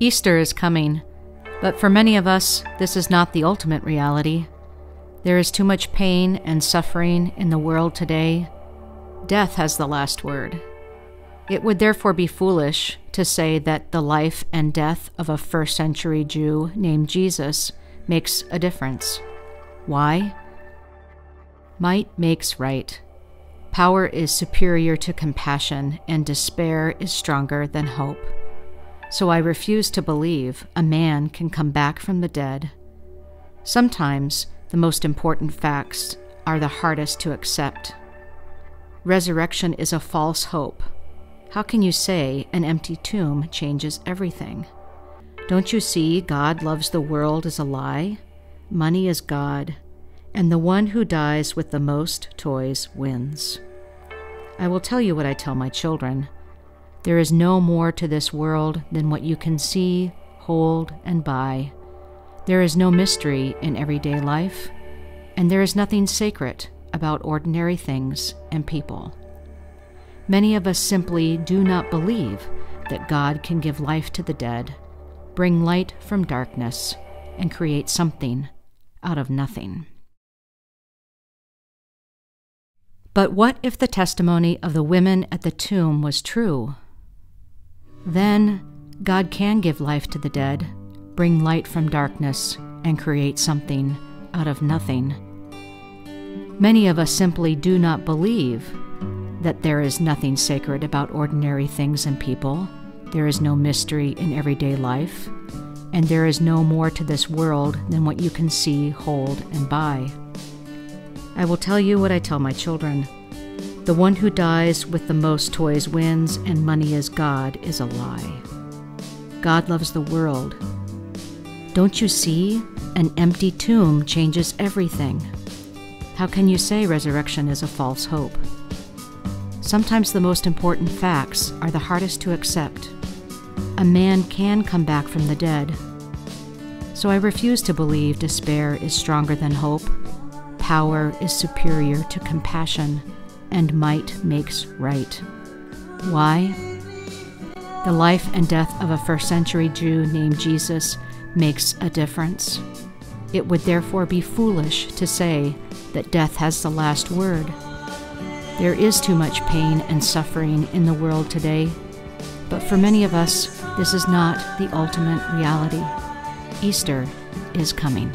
Easter is coming, but for many of us, this is not the ultimate reality. There is too much pain and suffering in the world today. Death has the last word. It would therefore be foolish to say that the life and death of a first century Jew named Jesus makes a difference. Why? Might makes right. Power is superior to compassion, and despair is stronger than hope. So I refuse to believe a man can come back from the dead. Sometimes the most important facts are the hardest to accept. Resurrection is a false hope. How can you say an empty tomb changes everything? Don't you see God loves the world is a lie? Money is God, and the one who dies with the most toys wins. I will tell you what I tell my children. There is no more to this world than what you can see, hold, and buy. There is no mystery in everyday life, and there is nothing sacred about ordinary things and people. Many of us simply do not believe that God can give life to the dead, bring light from darkness, and create something out of nothing. But what if the testimony of the women at the tomb was true? Then God can give life to the dead, bring light from darkness, and create something out of nothing. Many of us simply do not believe that there is nothing sacred about ordinary things and people, there is no mystery in everyday life, and there is no more to this world than what you can see, hold, and buy. I will tell you what I tell my children. The one who dies with the most toys wins, and money is God is a lie. God loves the world. Don't you see? An empty tomb changes everything. How can you say resurrection is a false hope? Sometimes the most important facts are the hardest to accept a man can come back from the dead. So I refuse to believe despair is stronger than hope, power is superior to compassion, and might makes right. Why? The life and death of a first century Jew named Jesus makes a difference. It would therefore be foolish to say that death has the last word. There is too much pain and suffering in the world today, but for many of us, this is not the ultimate reality. Easter is coming.